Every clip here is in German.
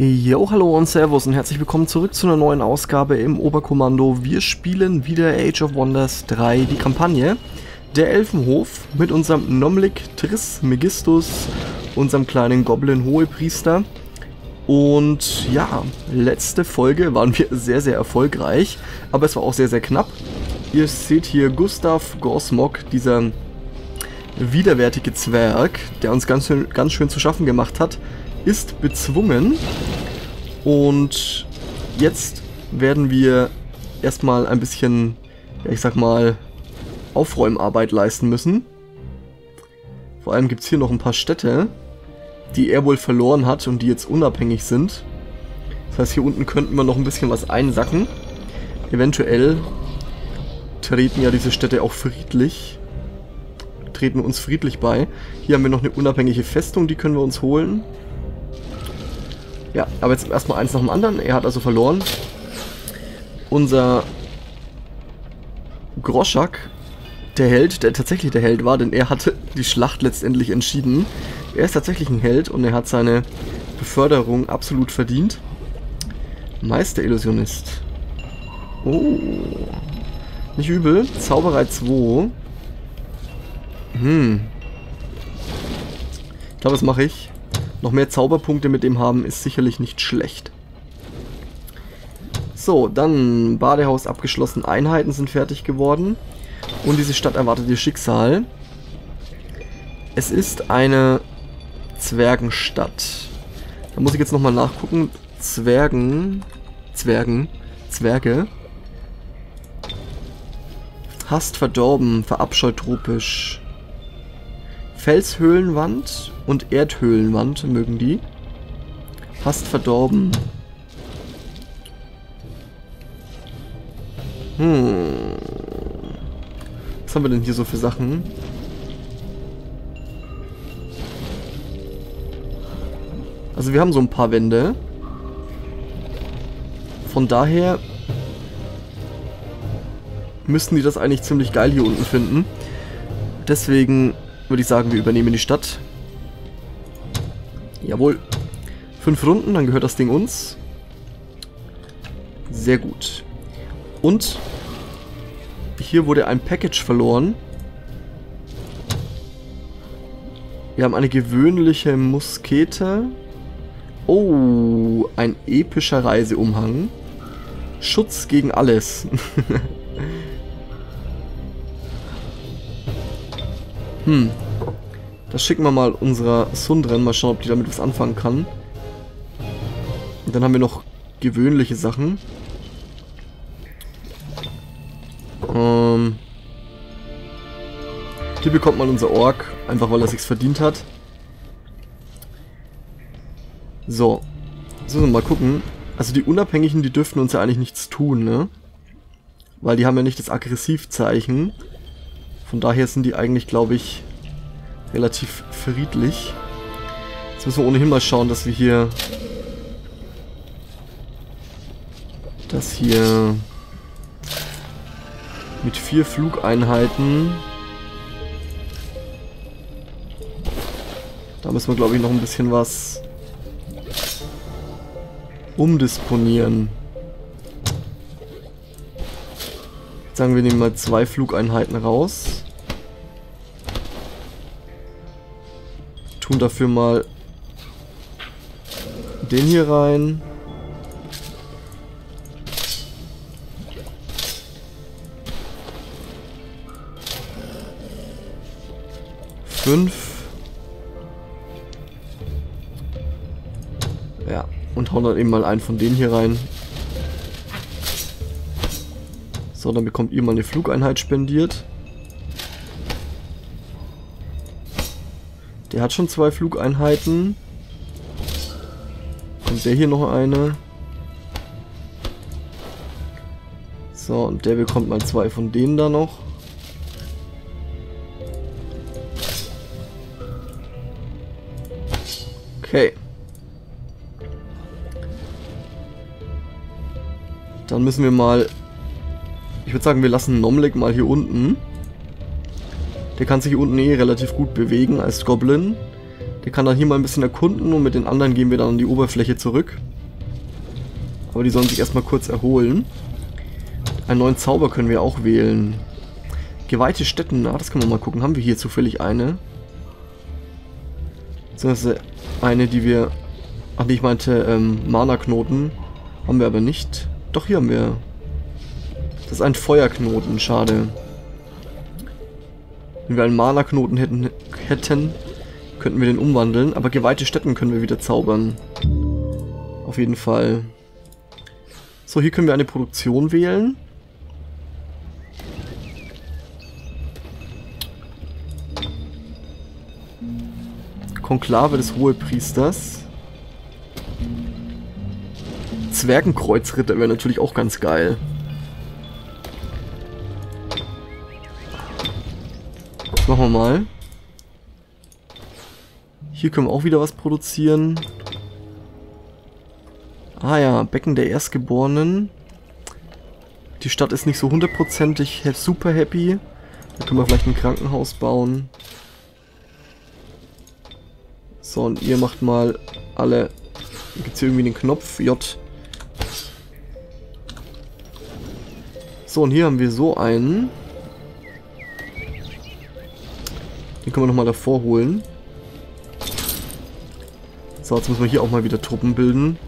Jo, hallo und Servus und herzlich willkommen zurück zu einer neuen Ausgabe im Oberkommando. Wir spielen wieder Age of Wonders 3, die Kampagne. Der Elfenhof mit unserem Nomlik Triss Megistus, unserem kleinen Goblin Hohepriester. Und ja, letzte Folge waren wir sehr, sehr erfolgreich, aber es war auch sehr, sehr knapp. Ihr seht hier Gustav Gorsmog, dieser widerwärtige Zwerg, der uns ganz ganz schön zu schaffen gemacht hat, ist bezwungen. Und jetzt werden wir erstmal ein bisschen, ja, ich sag mal, Aufräumarbeit leisten müssen. Vor allem gibt es hier noch ein paar Städte, die er wohl verloren hat und die jetzt unabhängig sind. Das heißt, hier unten könnten wir noch ein bisschen was einsacken. Eventuell treten ja diese Städte auch friedlich. Treten uns friedlich bei. Hier haben wir noch eine unabhängige Festung, die können wir uns holen. Ja, aber jetzt erstmal eins nach dem anderen. Er hat also verloren. Unser Groschak, der Held, der tatsächlich der Held war, denn er hatte die Schlacht letztendlich entschieden. Er ist tatsächlich ein Held und er hat seine Beförderung absolut verdient. Meisterillusionist. Oh. Nicht übel. Zauberei 2. Hm. Ich glaube, das mache ich. Noch mehr Zauberpunkte mit dem haben ist sicherlich nicht schlecht. So, dann Badehaus abgeschlossen. Einheiten sind fertig geworden. Und diese Stadt erwartet ihr Schicksal. Es ist eine Zwergenstadt. Da muss ich jetzt nochmal nachgucken. Zwergen. Zwergen. Zwerge. Hast verdorben, verabscheut tropisch. Felshöhlenwand und Erdhöhlenwand mögen die. Hast verdorben. Hm. Was haben wir denn hier so für Sachen? Also wir haben so ein paar Wände. Von daher müssten die das eigentlich ziemlich geil hier unten finden. Deswegen würde ich sagen, wir übernehmen die Stadt. Jawohl. Fünf Runden, dann gehört das Ding uns. Sehr gut. Und hier wurde ein Package verloren. Wir haben eine gewöhnliche Muskete. Oh, ein epischer Reiseumhang. Schutz gegen alles. hm, das schicken wir mal unserer Sundren, mal schauen, ob die damit was anfangen kann. Und dann haben wir noch gewöhnliche Sachen. Ähm hier bekommt man unser Ork, einfach weil er sich's verdient hat. So. So, mal gucken. Also die Unabhängigen, die dürften uns ja eigentlich nichts tun, ne? Weil die haben ja nicht das Aggressivzeichen. Von daher sind die eigentlich, glaube ich, relativ friedlich. Jetzt müssen wir ohnehin mal schauen, dass wir hier... Das hier... Mit vier Flugeinheiten... Da müssen wir, glaube ich, noch ein bisschen was umdisponieren. Jetzt sagen wir nehmen mal zwei Flugeinheiten raus. Tun dafür mal den hier rein. Fünf. Ja, und hauen dann eben mal einen von denen hier rein. So, dann bekommt ihr mal eine Flugeinheit spendiert. Der hat schon zwei Flugeinheiten. Und der hier noch eine. So, und der bekommt mal zwei von denen da noch. Okay. Dann müssen wir mal... Ich würde sagen, wir lassen Nomlik mal hier unten. Der kann sich unten eh relativ gut bewegen als Goblin. Der kann dann hier mal ein bisschen erkunden und mit den anderen gehen wir dann an die Oberfläche zurück. Aber die sollen sich erstmal kurz erholen. Einen neuen Zauber können wir auch wählen. Geweihte Stätten, ah, das können wir mal gucken. Haben wir hier zufällig eine? Beziehungsweise eine, die wir... Ach, nee, ich meinte ähm, Mana-Knoten. Haben wir aber nicht. Doch, hier haben wir... Das ist ein Feuerknoten, schade. Wenn wir einen Mana-Knoten hätten, hätten, könnten wir den umwandeln. Aber geweihte Stätten können wir wieder zaubern. Auf jeden Fall. So, hier können wir eine Produktion wählen. Konklave des Hohepriesters. Zwergenkreuzritter wäre natürlich auch ganz geil. Machen wir mal. Hier können wir auch wieder was produzieren. Ah ja, Becken der Erstgeborenen. Die Stadt ist nicht so hundertprozentig super happy. Da können wir vielleicht ein Krankenhaus bauen. So, und ihr macht mal alle... Gibt es hier irgendwie den Knopf? J. So, und hier haben wir so einen. Den können wir nochmal davor holen. So, jetzt müssen wir hier auch mal wieder Truppen bilden.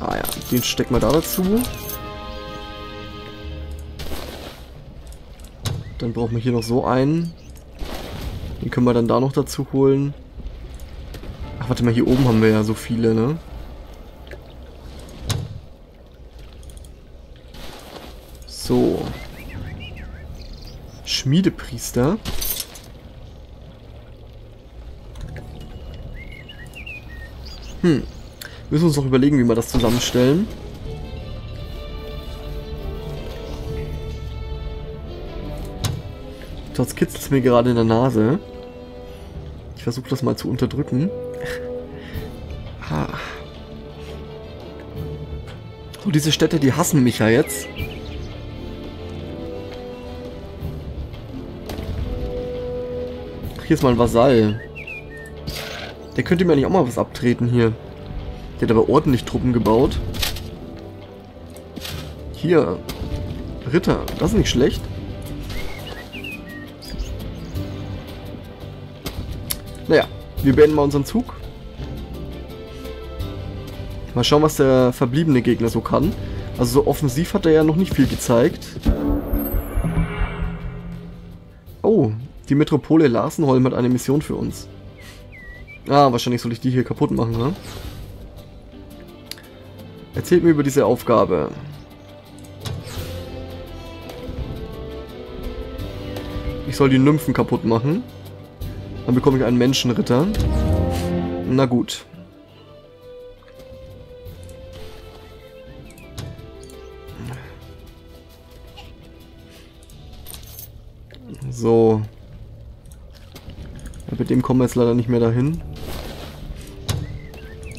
Ah ja, den stecken wir da dazu. Dann brauchen wir hier noch so einen. Den können wir dann da noch dazu holen. Ach, warte mal, hier oben haben wir ja so viele, ne? So. Schmiedepriester. Hm. Müssen wir uns noch überlegen, wie wir das zusammenstellen. Trotz kitzelt es mir gerade in der Nase. Ich versuche das mal zu unterdrücken. So, diese Städte, die hassen mich ja jetzt. Hier ist mal ein Vasall. Der könnte mir eigentlich auch mal was abtreten hier. Der hat aber ordentlich Truppen gebaut. Hier. Ritter, das ist nicht schlecht. Naja, wir beenden mal unseren Zug. Mal schauen, was der verbliebene Gegner so kann. Also so offensiv hat er ja noch nicht viel gezeigt. Die Metropole Larsenholm hat eine Mission für uns. Ah, wahrscheinlich soll ich die hier kaputt machen, ne? Erzählt mir über diese Aufgabe. Ich soll die Nymphen kaputt machen. Dann bekomme ich einen Menschenritter. Na gut. So. Mit dem kommen wir jetzt leider nicht mehr dahin.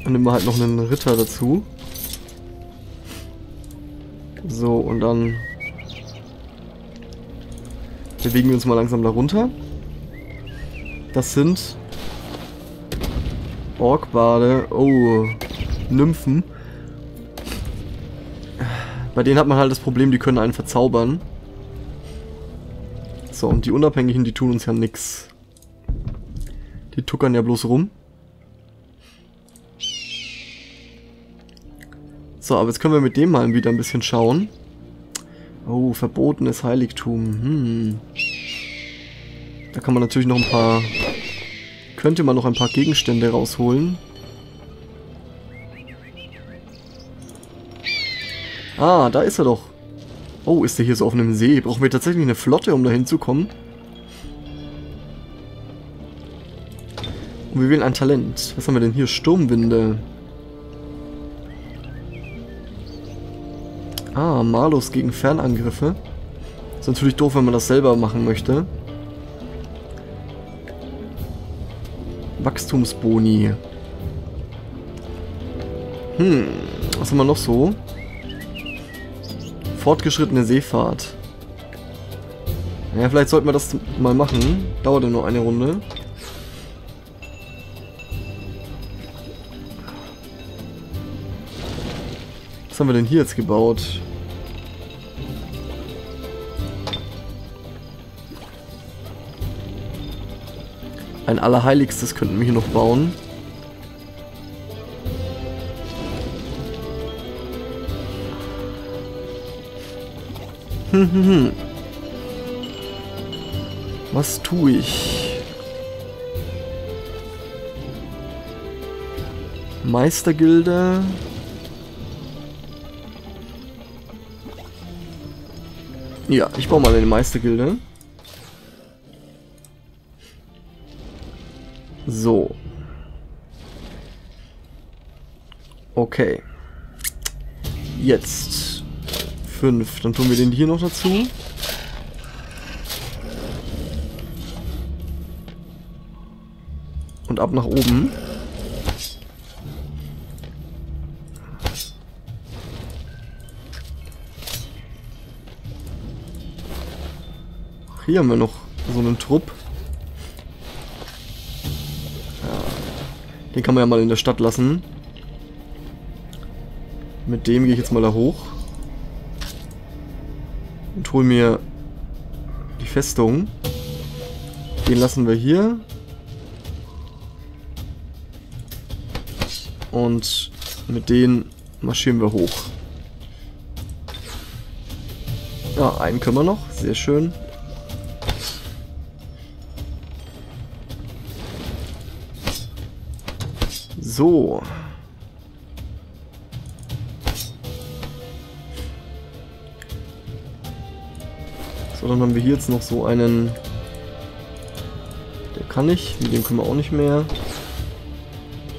Dann nehmen wir halt noch einen Ritter dazu. So, und dann bewegen wir uns mal langsam da runter. Das sind Orkbade. Oh, Nymphen. Bei denen hat man halt das Problem, die können einen verzaubern. So, und die Unabhängigen, die tun uns ja nix. Die tuckern ja bloß rum. So, aber jetzt können wir mit dem mal wieder ein bisschen schauen. Oh, verbotenes Heiligtum. Hm. Da kann man natürlich noch ein paar... Könnte man noch ein paar Gegenstände rausholen. Ah, da ist er doch. Oh, ist der hier so auf einem See? Brauchen wir tatsächlich eine Flotte, um da hinzukommen? Und wir wählen ein Talent. Was haben wir denn hier? Sturmwinde. Ah, Malus gegen Fernangriffe. Ist natürlich doof, wenn man das selber machen möchte. Wachstumsboni. Hm, was haben wir noch so? Fortgeschrittene Seefahrt. Ja, vielleicht sollten wir das mal machen. Dauert ja nur eine Runde. Haben wir denn hier jetzt gebaut? Ein Allerheiligstes könnten wir hier noch bauen. Hm. Was tue ich? Meistergilde. Ja, ich baue mal eine Meistergilde. So. Okay. Jetzt. Fünf. Dann tun wir den hier noch dazu. Und ab nach oben. Hier haben wir noch so einen Trupp. Ja, den kann man ja mal in der Stadt lassen. Mit dem gehe ich jetzt mal da hoch. Und hole mir die Festung. Den lassen wir hier. Und mit denen marschieren wir hoch. Ja, einen können wir noch. Sehr schön. So. So, dann haben wir hier jetzt noch so einen... Der kann nicht, mit dem können wir auch nicht mehr.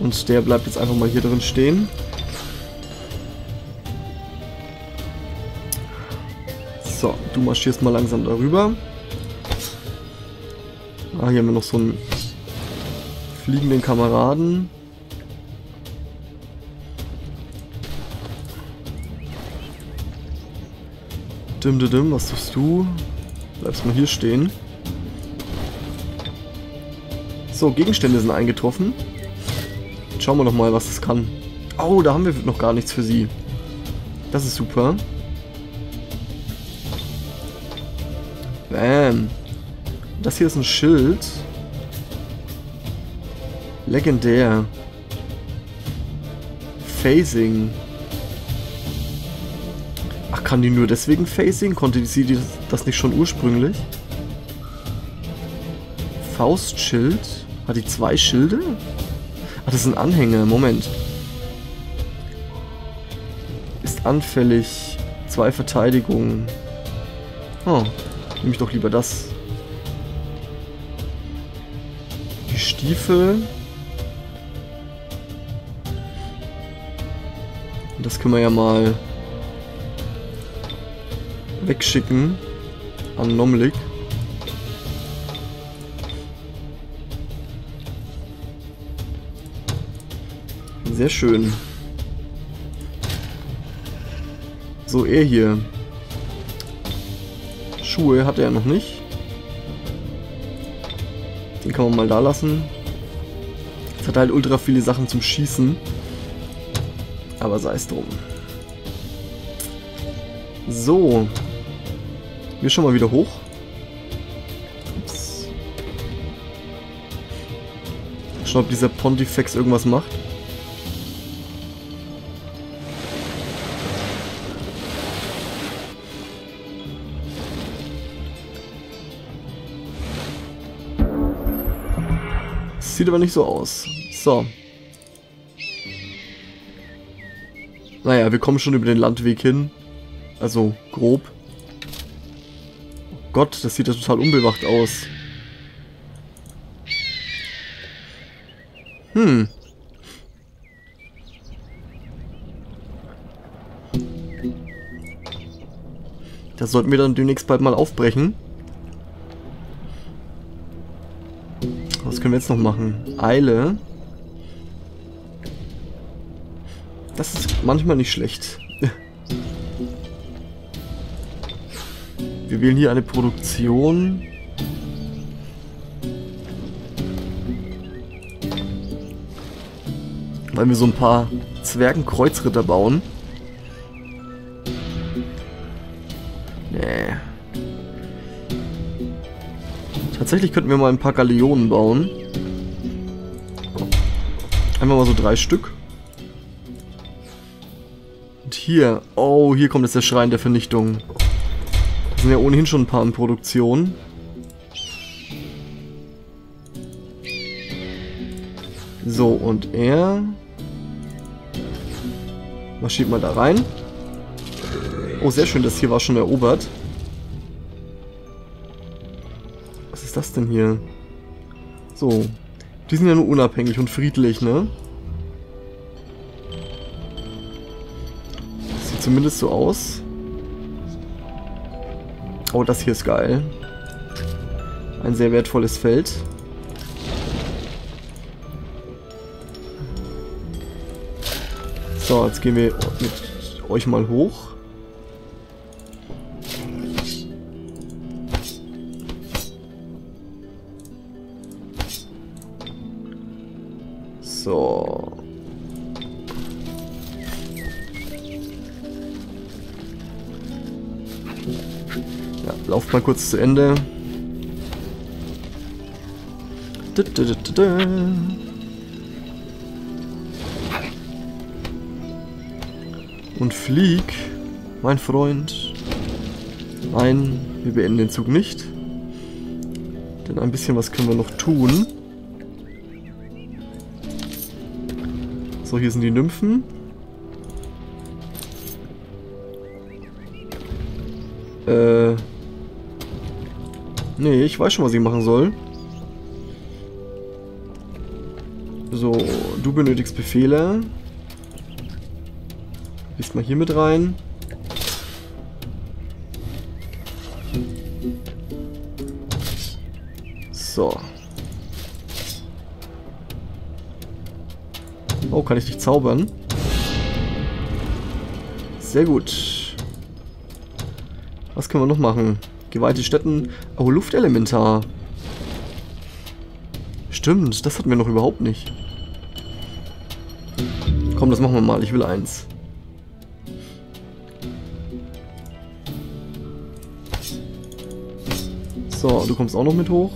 Und der bleibt jetzt einfach mal hier drin stehen. So, du marschierst mal langsam darüber. Ah, hier haben wir noch so einen fliegenden Kameraden. Dim, dim, dim, was tust du? Bleibst mal hier stehen. So, Gegenstände sind eingetroffen. Schauen wir noch mal, was das kann. Oh, da haben wir noch gar nichts für sie. Das ist super. Bam. Das hier ist ein Schild. Legendär. Phasing. Kann die nur deswegen Facing? Konnte sie das nicht schon ursprünglich? Faustschild? Hat die zwei Schilde? Ach, das sind Anhänge. Moment. Ist anfällig. Zwei Verteidigungen. Oh, nehme ich doch lieber das. Die Stiefel. Das können wir ja mal wegschicken an Nomlik. Sehr schön. So, er hier. Schuhe hat er noch nicht. Den kann man mal da lassen. Es hat halt ultra viele Sachen zum Schießen. Aber sei es drum. So. Wir schon mal wieder hoch. Ups. Schauen, ob dieser Pontifex irgendwas macht. Sieht aber nicht so aus. So. Naja, wir kommen schon über den Landweg hin. Also, grob. Gott, das sieht ja total unbewacht aus. Hm. Das sollten wir dann demnächst bald mal aufbrechen. Was können wir jetzt noch machen? Eile. Das ist manchmal nicht schlecht. Wir wählen hier eine Produktion. Weil wir so ein paar Zwergenkreuzritter bauen. Nee. Tatsächlich könnten wir mal ein paar Galeonen bauen. Einfach mal so drei Stück. Und hier. Oh, hier kommt jetzt der Schrein der Vernichtung. Sind ja ohnehin schon ein paar in Produktion. So, und er marschiert mal da rein. Oh, sehr schön, das hier war schon erobert. Was ist das denn hier? So. Die sind ja nur unabhängig und friedlich, ne? Sieht zumindest so aus. Oh, das hier ist geil. Ein sehr wertvolles Feld. So, jetzt gehen wir mit euch mal hoch. Ja, lauft mal kurz zu Ende. Da, da, da. Und flieg, mein Freund. Nein, wir beenden den Zug nicht. Denn ein bisschen was können wir noch tun. So, hier sind die Nymphen. Nee, ich weiß schon, was ich machen soll. So, du benötigst Befehle. Gehst mal hier mit rein. So. Oh, kann ich dich zaubern? Sehr gut. Was können wir noch machen? Geweihte Städten. Oh, Luftelementar. Stimmt, das hatten wir noch überhaupt nicht. Komm, das machen wir mal. Ich will eins. So, du kommst auch noch mit hoch.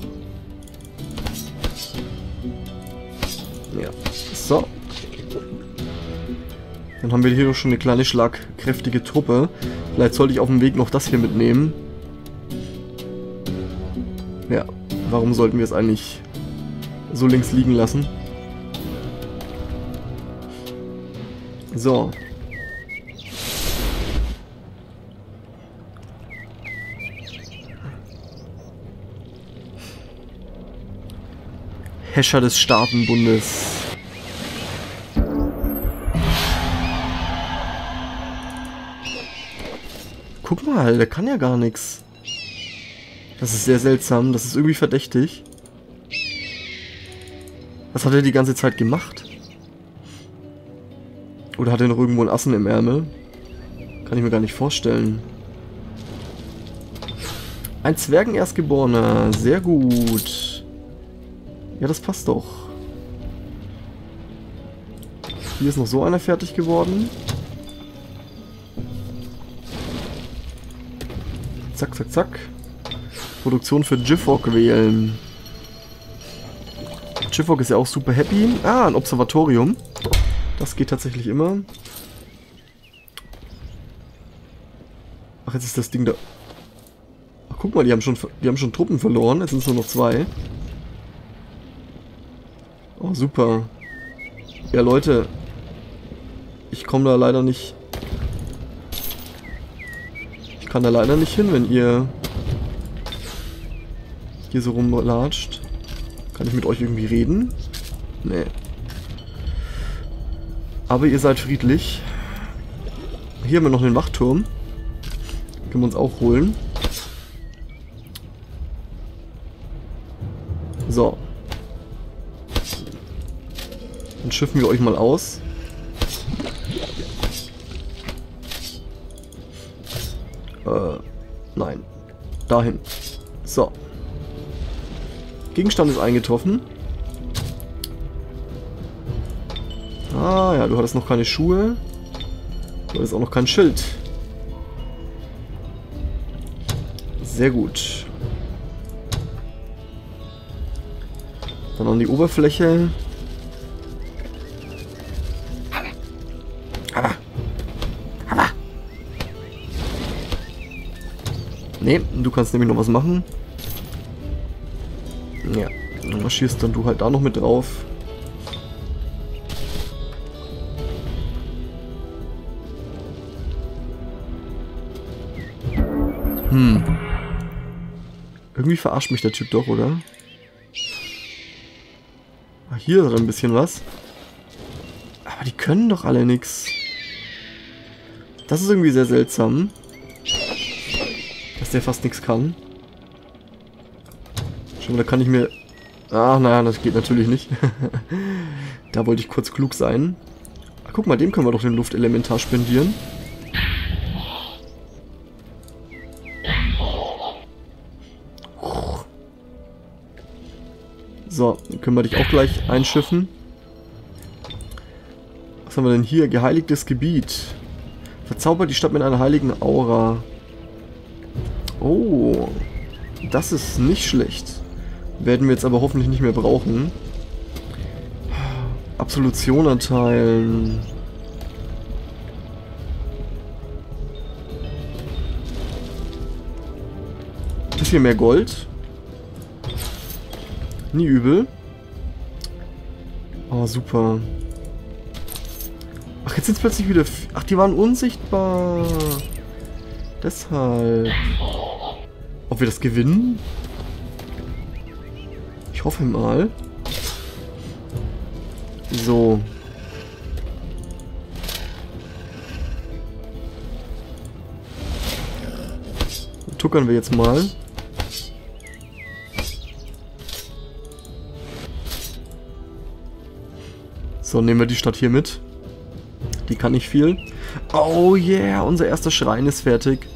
Ja. So. Dann haben wir hier doch schon eine kleine schlagkräftige Truppe. Vielleicht sollte ich auf dem Weg noch das hier mitnehmen. Ja, warum sollten wir es eigentlich so links liegen lassen? So. Häscher des Staatenbundes. Guck mal, der kann ja gar nichts. Das ist sehr seltsam, das ist irgendwie verdächtig. Was hat er die ganze Zeit gemacht? Oder hat er noch irgendwo einen Assen im Ärmel? Kann ich mir gar nicht vorstellen. Ein Zwergenerstgeborener, sehr gut. Ja, das passt doch. Hier ist noch so einer fertig geworden. Zack, zack, zack. Produktion für Jiffok wählen. Jiffok ist ja auch super happy. Ah, ein Observatorium. Das geht tatsächlich immer. Ach, jetzt ist das Ding da... Ach, guck mal, die haben schon, die haben schon Truppen verloren. Jetzt sind es nur noch zwei. Oh, super. Ja, Leute. Ich komme da leider nicht... Ich kann da leider nicht hin, wenn ihr hier so rumlatscht. Kann ich mit euch irgendwie reden? Nee. Aber ihr seid friedlich. Hier haben wir noch einen Wachturm. Können wir uns auch holen. So. Dann schiffen wir euch mal aus. Äh, nein. Dahin. So. Gegenstand ist eingetroffen. Ah, ja, du hattest noch keine Schuhe. Du hattest auch noch kein Schild. Sehr gut. Dann an die Oberfläche. Aber. Aber. Nee, du kannst nämlich noch was machen. Marschierst dann du halt da noch mit drauf. Hm. Irgendwie verarscht mich der Typ doch, oder? Ah, hier ist ein bisschen was. Aber die können doch alle nichts. Das ist irgendwie sehr seltsam. Dass der fast nichts kann. Schon, da kann ich mir... Ach, naja, das geht natürlich nicht. da wollte ich kurz klug sein. Ach, guck mal, dem können wir doch den Luftelementar spendieren. So, dann können wir dich auch gleich einschiffen. Was haben wir denn hier? Geheiligtes Gebiet. Verzaubert die Stadt mit einer heiligen Aura. Oh, das ist nicht schlecht. Werden wir jetzt aber hoffentlich nicht mehr brauchen. Absolution erteilen. Bisschen mehr Gold. Nie übel. Oh, super. Ach, jetzt sind es plötzlich wieder... Ach, die waren unsichtbar. Deshalb. Ob wir das gewinnen? Hoffe mal. So. Tuckern wir jetzt mal. So, nehmen wir die Stadt hier mit. Die kann nicht viel. Oh yeah, unser erster Schrein ist fertig.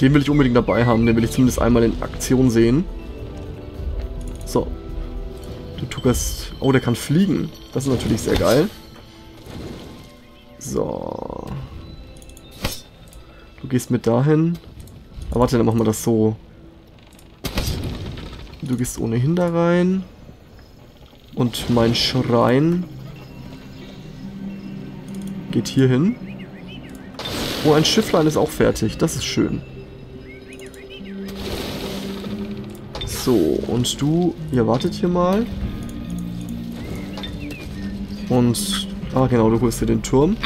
Den will ich unbedingt dabei haben. Den will ich zumindest einmal in Aktion sehen. So. Du tuckerst... Oh, der kann fliegen. Das ist natürlich sehr geil. So. Du gehst mit dahin. Aber warte, dann machen wir das so. Du gehst ohnehin da rein. Und mein Schrein geht hier hin. Oh, ein Schifflein ist auch fertig. Das ist schön. So, und du, ihr wartet hier mal. Und, ah genau, du holst dir den Turm.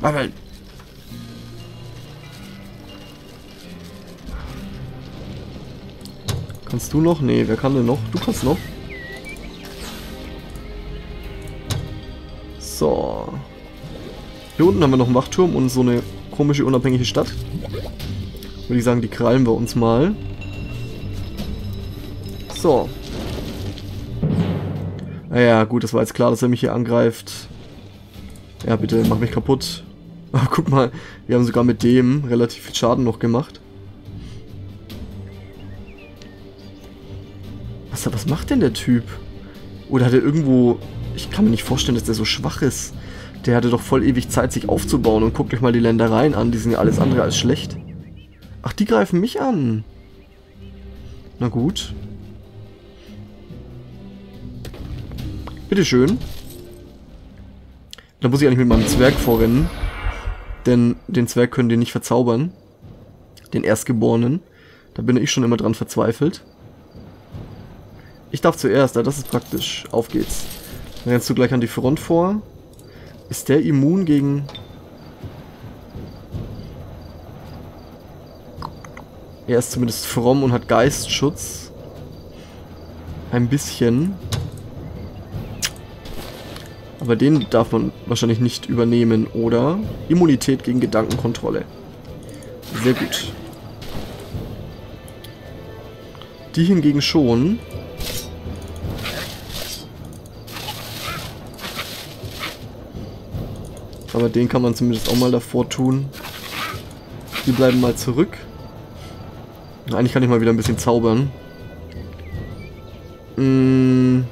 Warte, Kannst du noch? Nee, wer kann denn noch? Du kannst noch. So. Hier unten haben wir noch einen Wachturm und so eine komische, unabhängige Stadt. Würde ich sagen, die krallen wir uns mal. So. Naja, gut, das war jetzt klar, dass er mich hier angreift. Ja, bitte, mach mich kaputt. Aber guck mal, wir haben sogar mit dem relativ viel Schaden noch gemacht. Was, was macht denn der Typ? Oder hat er irgendwo... Ich kann mir nicht vorstellen, dass der so schwach ist. Der hatte doch voll ewig Zeit, sich aufzubauen. Und guckt euch mal die Ländereien an. Die sind ja alles andere als schlecht. Ach, die greifen mich an. Na gut. Bitteschön. Da muss ich eigentlich mit meinem Zwerg vorrennen. Denn den Zwerg können die nicht verzaubern. Den Erstgeborenen. Da bin ich schon immer dran verzweifelt. Ich darf zuerst, das ist praktisch. Auf geht's. Dann rennst du gleich an die Front vor. Ist der immun gegen... Er ist zumindest fromm und hat Geistschutz. Ein bisschen. Aber den darf man wahrscheinlich nicht übernehmen, oder? Immunität gegen Gedankenkontrolle. Sehr gut. Die hingegen schon. Aber den kann man zumindest auch mal davor tun. Die bleiben mal zurück. Eigentlich kann ich mal wieder ein bisschen zaubern. Hm.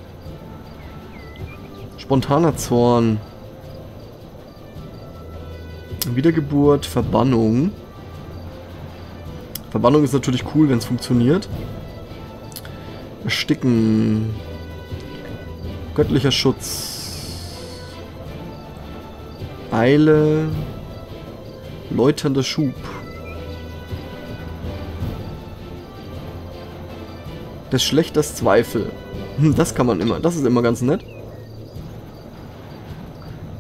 Spontaner Zorn. Wiedergeburt, Verbannung. Verbannung ist natürlich cool, wenn es funktioniert. Ersticken. Göttlicher Schutz. Eile. Läuternder Schub. Des Schlechters Zweifel. Hm, das kann man immer. Das ist immer ganz nett.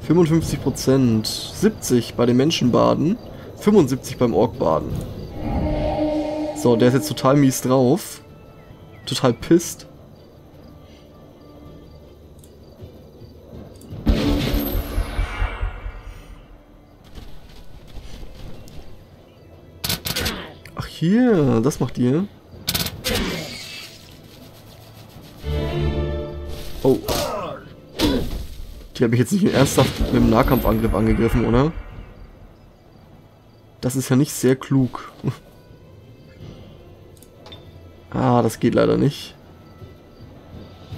55%. 70 bei den Menschenbaden. 75 beim Orkbaden. So, der ist jetzt total mies drauf. Total pisst. Ach hier, das macht ihr. Die habe ich jetzt nicht ernsthaft mit dem Nahkampfangriff angegriffen, oder? Das ist ja nicht sehr klug. ah, das geht leider nicht.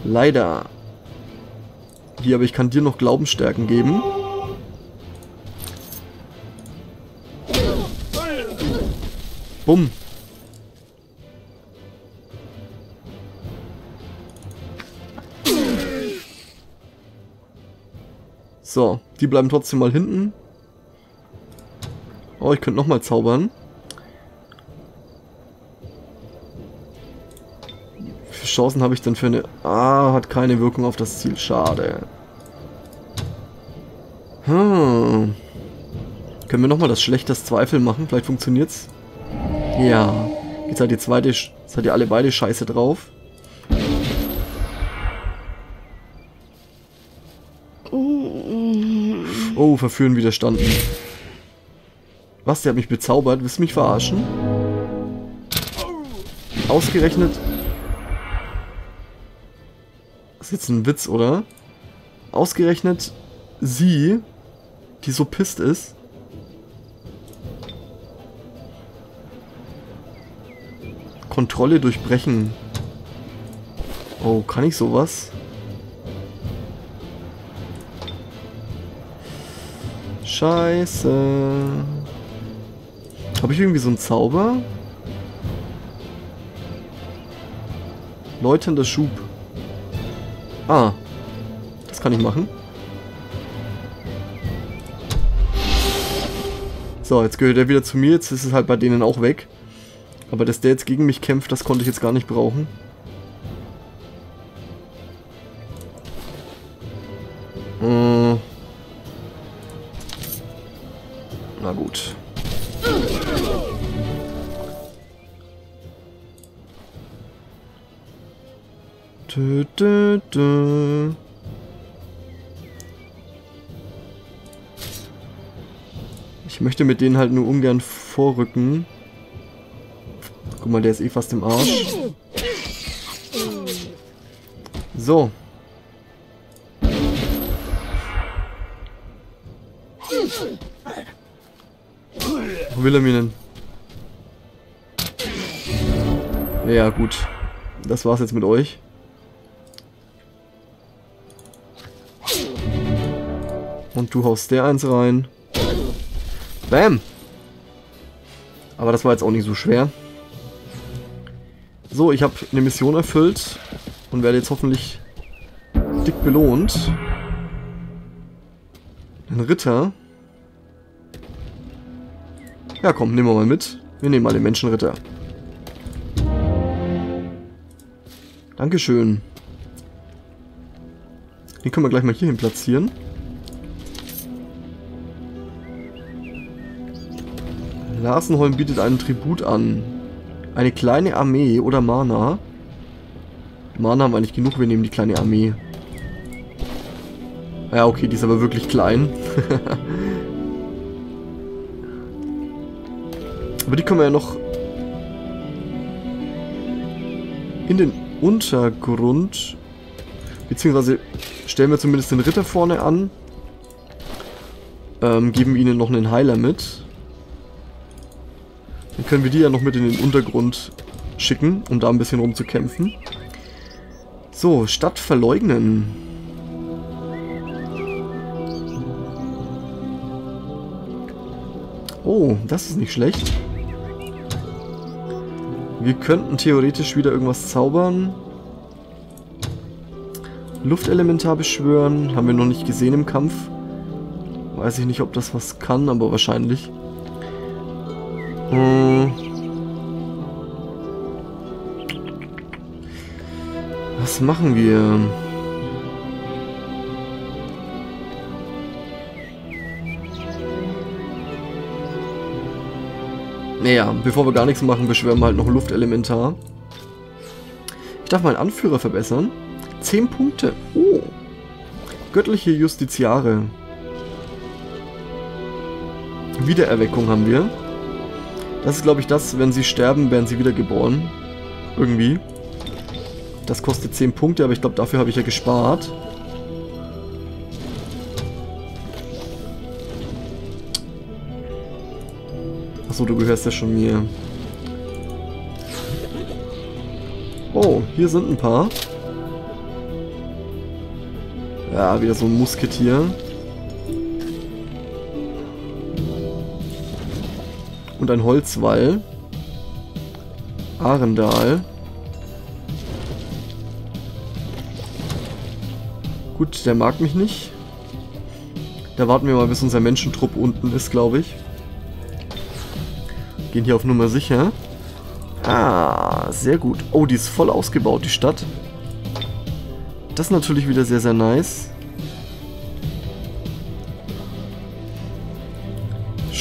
Leider. Hier, aber ich kann dir noch Glaubensstärken geben. Bumm. So, die bleiben trotzdem mal hinten. Oh, ich könnte nochmal zaubern. Wie viele Chancen habe ich denn für eine... Ah, hat keine Wirkung auf das Ziel. Schade. Hm. Können wir nochmal das Schlechtes Zweifel machen? Vielleicht funktioniert's. Ja. Jetzt seid ihr zweite... Seid ihr alle beide scheiße drauf. Oh, verführen widerstanden. Was, der hat mich bezaubert? Willst du mich verarschen? Ausgerechnet... Das ist jetzt ein Witz, oder? Ausgerechnet sie, die so pisst ist. Kontrolle durchbrechen. Oh, kann ich sowas? Scheiße. Habe ich irgendwie so einen Zauber? Läutender Schub. Ah. Das kann ich machen. So, jetzt gehört er wieder zu mir. Jetzt ist es halt bei denen auch weg. Aber dass der jetzt gegen mich kämpft, das konnte ich jetzt gar nicht brauchen. Dö, dö, dö. Ich möchte mit denen halt nur ungern vorrücken. Guck mal, der ist eh fast im Arsch. So. Wo will er mir denn? Ja, gut. Das war's jetzt mit euch. Und du haust der eins rein. Bam! Aber das war jetzt auch nicht so schwer. So, ich habe eine Mission erfüllt und werde jetzt hoffentlich dick belohnt. Ein Ritter. Ja, komm, nehmen wir mal mit. Wir nehmen mal den Menschenritter. Dankeschön. Den können wir gleich mal hierhin platzieren. Larsenholm bietet einen Tribut an. Eine kleine Armee oder Mana. Mana haben wir eigentlich genug, wir nehmen die kleine Armee. Ja, okay, die ist aber wirklich klein. Aber die können wir ja noch in den Untergrund, beziehungsweise stellen wir zumindest den Ritter vorne an, ähm, geben ihnen noch einen Heiler mit. Dann können wir die ja noch mit in den Untergrund schicken, um da ein bisschen rumzukämpfen. So, Stadt verleugnen. Oh, das ist nicht schlecht. Wir könnten theoretisch wieder irgendwas zaubern. Luftelementar beschwören. Haben wir noch nicht gesehen im Kampf. Weiß ich nicht, ob das was kann, aber wahrscheinlich. Hm. Was machen wir? Naja, bevor wir gar nichts machen, beschwören wir halt noch Luftelementar. Ich darf meinen Anführer verbessern. 10 Punkte. Oh. Göttliche Justiziare. Wiedererweckung haben wir. Das ist, glaube ich, das, wenn sie sterben, werden sie wiedergeboren. Irgendwie. Das kostet 10 Punkte, aber ich glaube, dafür habe ich ja gespart. Achso, du gehörst ja schon mir. Oh, hier sind ein paar. Ja, wieder so ein Musketier. Und ein Holzwall. Arendal. Gut, der mag mich nicht. Da warten wir mal, bis unser Menschentrupp unten ist, glaube ich. Gehen hier auf Nummer sicher. Ah, sehr gut. Oh, die ist voll ausgebaut, die Stadt. Das ist natürlich wieder sehr, sehr nice.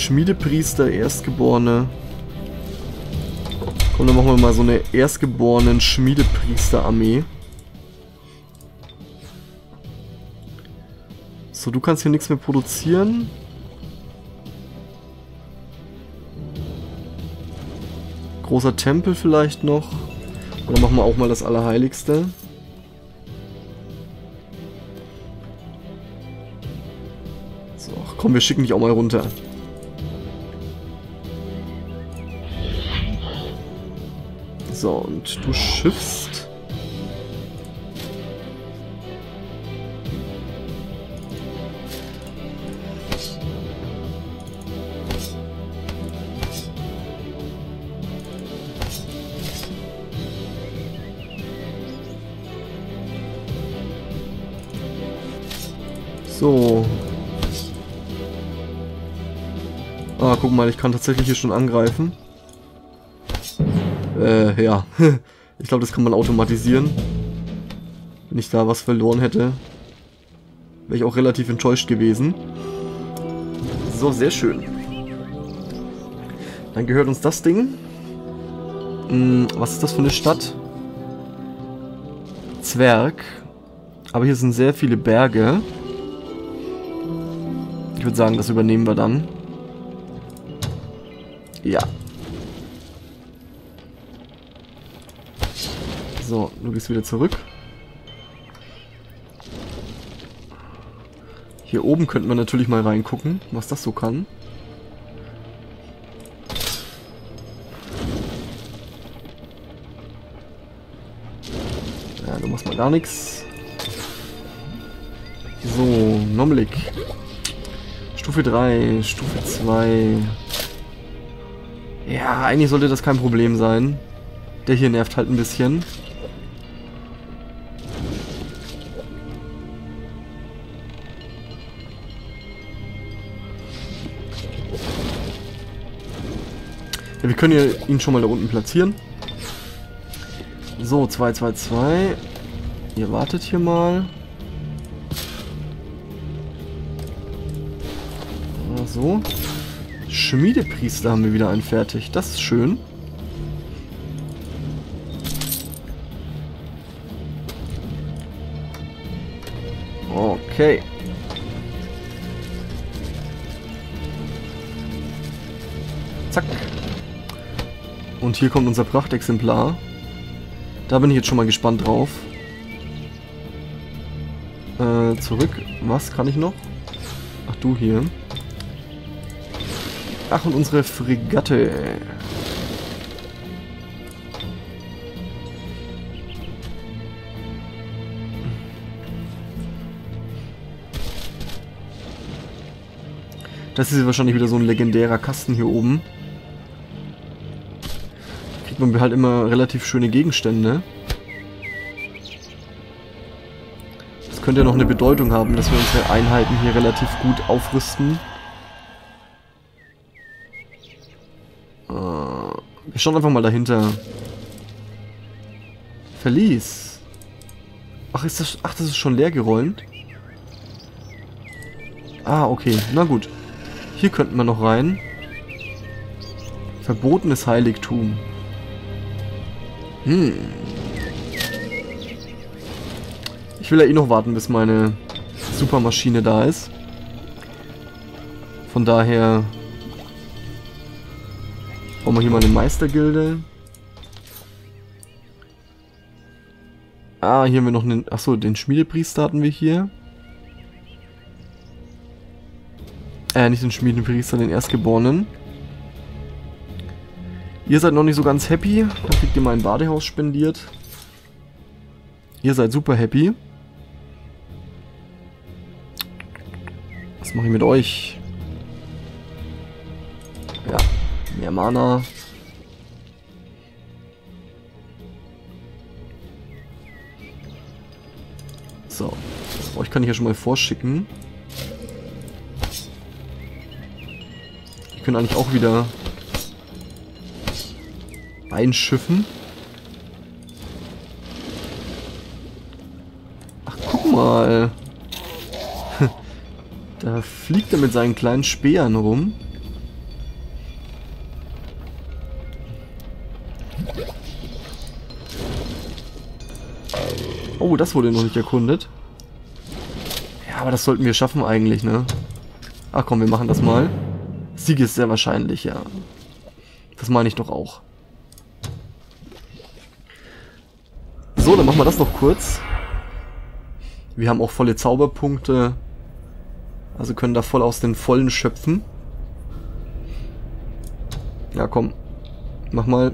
Schmiedepriester, Erstgeborene. Komm, dann machen wir mal so eine Erstgeborenen Schmiedepriester-Armee. So, du kannst hier nichts mehr produzieren. Großer Tempel vielleicht noch. Oder machen wir auch mal das Allerheiligste. So, komm, wir schicken dich auch mal runter. Und du schiffst. So. Ah, guck mal, ich kann tatsächlich hier schon angreifen. Äh, ja. ich glaube, das kann man automatisieren. Wenn ich da was verloren hätte, wäre ich auch relativ enttäuscht gewesen. So, sehr schön. Dann gehört uns das Ding. Hm, was ist das für eine Stadt? Zwerg. Aber hier sind sehr viele Berge. Ich würde sagen, das übernehmen wir dann. Ja, So, du gehst wieder zurück. Hier oben könnten wir natürlich mal reingucken, was das so kann. Ja, du machst mal gar nichts. So, Nomlik. Stufe 3, Stufe 2. Ja, eigentlich sollte das kein Problem sein. Der hier nervt halt ein bisschen. Wir können ja ihn schon mal da unten platzieren. So, 2, 2, 2. Ihr wartet hier mal. So. Schmiedepriester haben wir wieder einen fertig. Das ist schön. Okay. Und hier kommt unser Prachtexemplar. Da bin ich jetzt schon mal gespannt drauf. Äh, zurück. Was kann ich noch? Ach, du hier. Ach, und unsere Fregatte. Das ist wahrscheinlich wieder so ein legendärer Kasten hier oben. Kriegt man halt immer relativ schöne Gegenstände. Das könnte ja noch eine Bedeutung haben, dass wir unsere Einheiten hier relativ gut aufrüsten. Äh, wir schauen einfach mal dahinter. Verlies. Ach, ist das, ach, das ist schon leer geräumt? Ah, okay. Na gut. Hier könnten wir noch rein. Verbotenes Heiligtum. Hm. Ich will ja eh noch warten, bis meine Supermaschine da ist. Von daher Bauen wir hier mal eine Meistergilde. Ah, hier haben wir noch einen... Achso, den Schmiedepriester hatten wir hier. Äh, nicht den Schmiedepriester, den Erstgeborenen. Ihr seid noch nicht so ganz happy. Dann kriegt ihr mal ein Badehaus spendiert. Ihr seid super happy. Was mache ich mit euch? Ja, mehr Mana. So. Euch kann ich ja schon mal vorschicken. Die können eigentlich auch wieder einschiffen. Ach, guck mal. Da fliegt er mit seinen kleinen Speeren rum. Oh, das wurde noch nicht erkundet. Ja, aber das sollten wir schaffen eigentlich, ne? Ach komm, wir machen das mal. Sieg ist sehr wahrscheinlich, ja. Das meine ich doch auch. So, dann machen wir das noch kurz. Wir haben auch volle Zauberpunkte. Also können da voll aus den Vollen schöpfen. Ja, komm. Mach mal.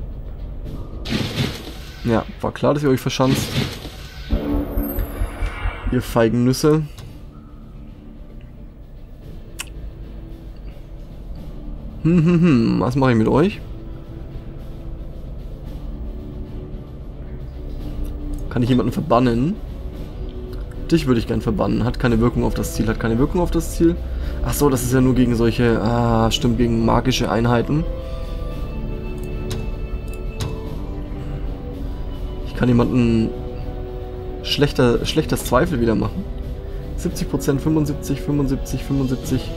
Ja, war klar, dass ihr euch verschanzt. Ihr feigen Nüsse. Hm, hm, hm. Was mache ich mit euch? Kann ich jemanden verbannen? Dich würde ich gern verbannen. Hat keine Wirkung auf das Ziel. Hat keine Wirkung auf das Ziel. Ach so, das ist ja nur gegen solche... Ah, stimmt, gegen magische Einheiten. Ich kann jemanden schlechter, schlechtes Zweifel wieder machen. 70%, 75, 75, 75.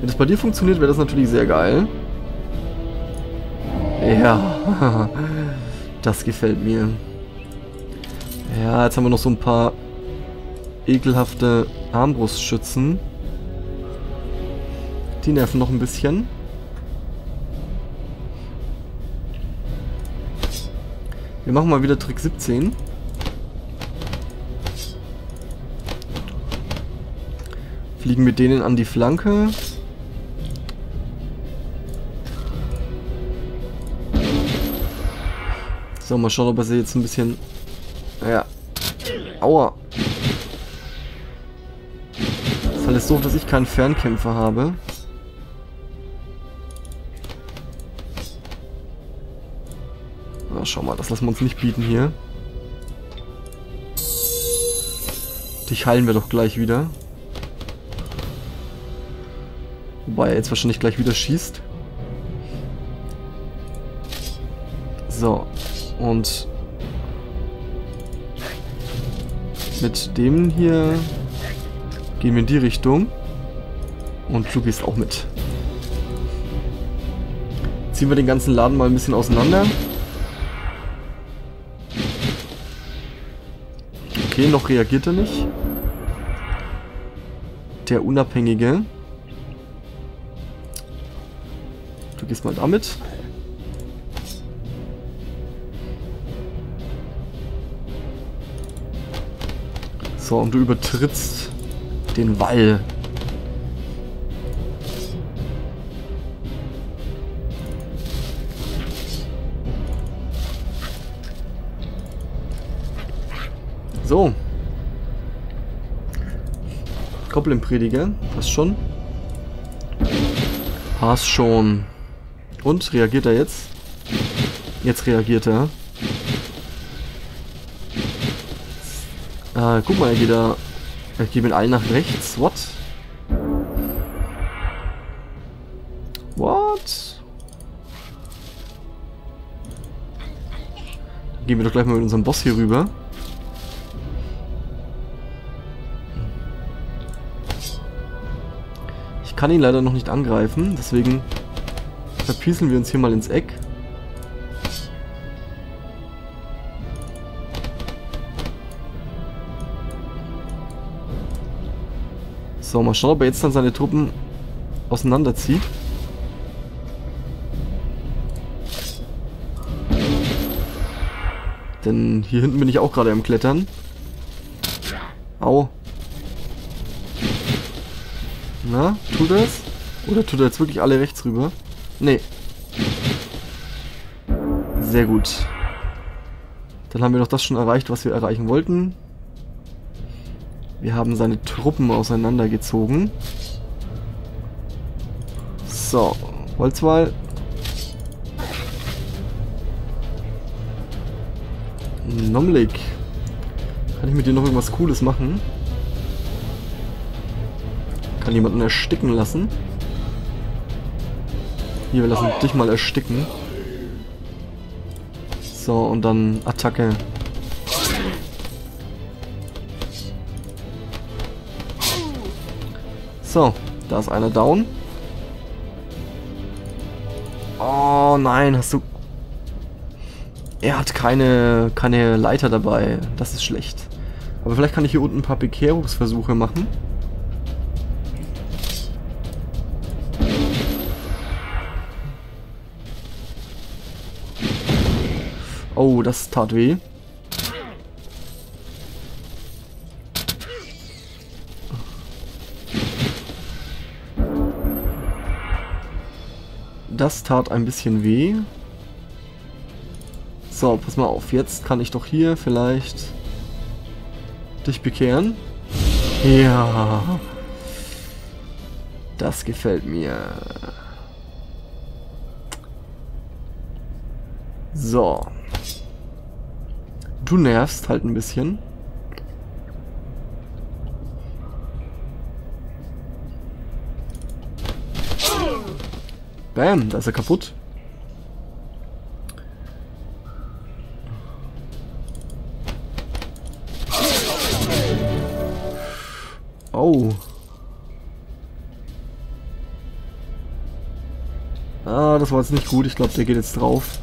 Wenn das bei dir funktioniert, wäre das natürlich sehr geil. Ja, das gefällt mir. Ja, jetzt haben wir noch so ein paar ekelhafte Armbrustschützen. Die nerven noch ein bisschen. Wir machen mal wieder Trick 17. Fliegen mit denen an die Flanke. So, mal schauen, ob er sie jetzt ein bisschen... Naja. Aua. ist alles doof, dass ich keinen Fernkämpfer habe. Na, schau mal, das lassen wir uns nicht bieten hier. Dich heilen wir doch gleich wieder. Wobei er jetzt wahrscheinlich gleich wieder schießt. So. Und mit dem hier gehen wir in die Richtung. Und du gehst auch mit. Ziehen wir den ganzen Laden mal ein bisschen auseinander. Okay, noch reagiert er nicht. Der Unabhängige. Du gehst mal damit. So, und du übertrittst den Wall. So. Goblin-Prediger, passt schon. Passt schon. Und, reagiert er jetzt? Jetzt reagiert er. Ah, guck mal, er geht da... Er geht mit allen nach rechts. What? What? Gehen wir doch gleich mal mit unserem Boss hier rüber. Ich kann ihn leider noch nicht angreifen, deswegen verpieseln wir uns hier mal ins Eck. So, mal schauen, ob er jetzt dann seine Truppen auseinanderzieht. Denn hier hinten bin ich auch gerade am Klettern. Au. Na, tut das? Oder tut er jetzt wirklich alle rechts rüber? Nee. Sehr gut. Dann haben wir doch das schon erreicht, was wir erreichen wollten. Wir haben seine Truppen auseinandergezogen. So, Holzwall. Nomlik. Kann ich mit dir noch irgendwas Cooles machen? Kann jemanden ersticken lassen? Hier, wir lassen dich mal ersticken. So, und dann Attacke. So, da ist einer down. Oh nein, hast du er hat keine, keine Leiter dabei. Das ist schlecht. Aber vielleicht kann ich hier unten ein paar Bekehrungsversuche machen. Oh, das tat weh. Das tat ein bisschen weh. So, pass mal auf. Jetzt kann ich doch hier vielleicht dich bekehren. Ja. Das gefällt mir. So. Du nervst halt ein bisschen. Bam, da ist er kaputt. Oh. Ah, das war jetzt nicht gut. Ich glaube, der geht jetzt drauf.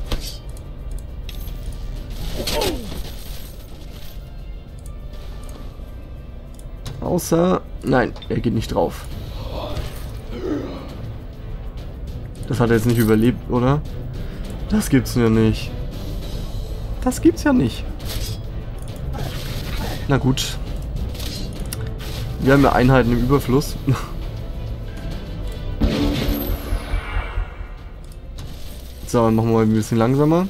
Außer... Nein, er geht nicht drauf. Das hat er jetzt nicht überlebt, oder? Das gibt's ja nicht. Das gibt's ja nicht. Na gut. Wir haben ja Einheiten im Überfluss. so, dann machen wir mal ein bisschen langsamer.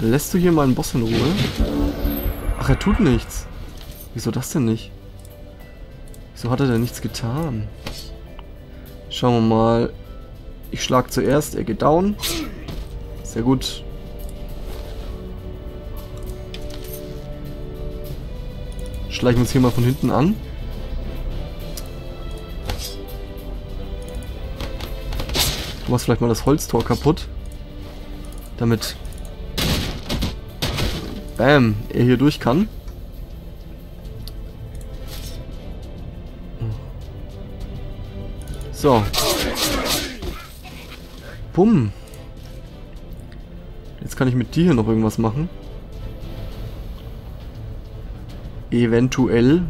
Lässt du hier mal einen Boss in Ruhe? Ach, er tut nichts. Wieso das denn nicht? Wieso hat er denn nichts getan? Schauen wir mal. Ich schlag zuerst, er geht down. Sehr gut. Schleichen wir uns hier mal von hinten an. Du machst vielleicht mal das Holztor kaputt. Damit Bam, er hier durch kann. So. Bumm. Jetzt kann ich mit dir hier noch irgendwas machen. Eventuell.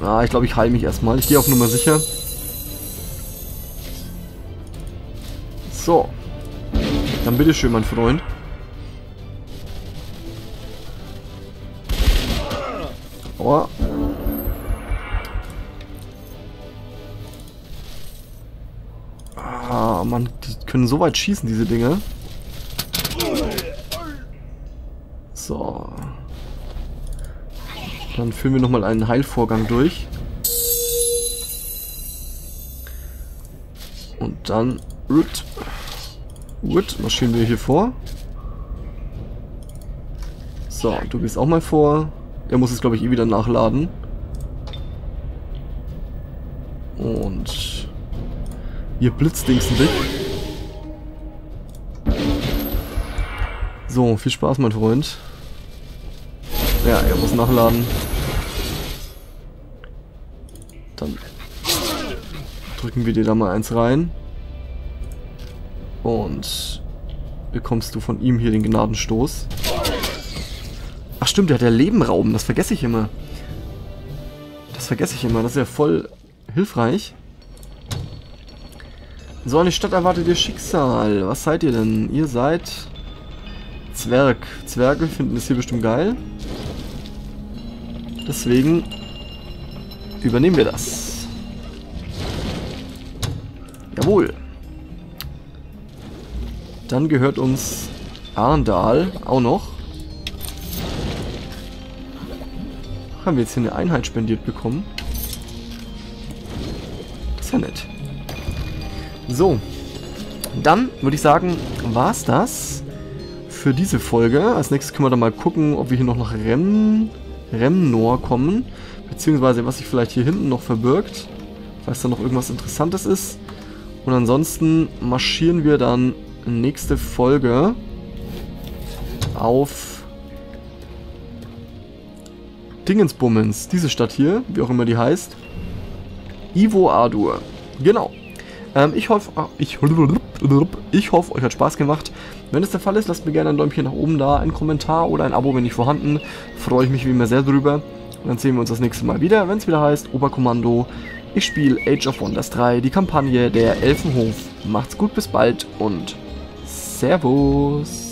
Ah, ich glaube, ich heile mich erstmal. Ich gehe auf Nummer sicher. So. Dann bitteschön, mein Freund. Können so weit schießen, diese Dinge. So. Dann führen wir nochmal einen Heilvorgang durch. Und dann Root. Root marschieren wir hier vor. So, du gehst auch mal vor. Er muss es, glaube ich, eh wieder nachladen. Und ihr blitzdingsen dich. So, viel Spaß, mein Freund. Ja, er muss nachladen. Dann drücken wir dir da mal eins rein. Und bekommst du von ihm hier den Gnadenstoß. Ach stimmt, der hat ja Leben rauben, das vergesse ich immer. Das vergesse ich immer, das ist ja voll hilfreich. So, eine Stadt erwartet ihr Schicksal. Was seid ihr denn? Ihr seid Zwerg. Zwerge finden das hier bestimmt geil. Deswegen übernehmen wir das. Jawohl. Dann gehört uns Arndal auch noch. Haben wir jetzt hier eine Einheit spendiert bekommen? Ist ja nett. So. Dann würde ich sagen, war's das für diese Folge. Als nächstes können wir dann mal gucken, ob wir hier noch nach Rem, Remnor kommen. Beziehungsweise was sich vielleicht hier hinten noch verbirgt. Falls da noch irgendwas Interessantes ist. Und ansonsten marschieren wir dann nächste Folge auf Dingensbummens, diese Stadt hier, wie auch immer die heißt. Ivo Ardur. Genau. Ähm, ich hoffe, ah, ich, ich hoffe, euch hat Spaß gemacht. Wenn es der Fall ist, lasst mir gerne ein Däumchen nach oben da, ein Kommentar oder ein Abo, wenn nicht vorhanden. Freue ich mich wie immer sehr drüber. Und dann sehen wir uns das nächste Mal wieder, wenn es wieder heißt Oberkommando. Ich spiele Age of Wonders 3, die Kampagne der Elfenhof. Macht's gut, bis bald und Servus.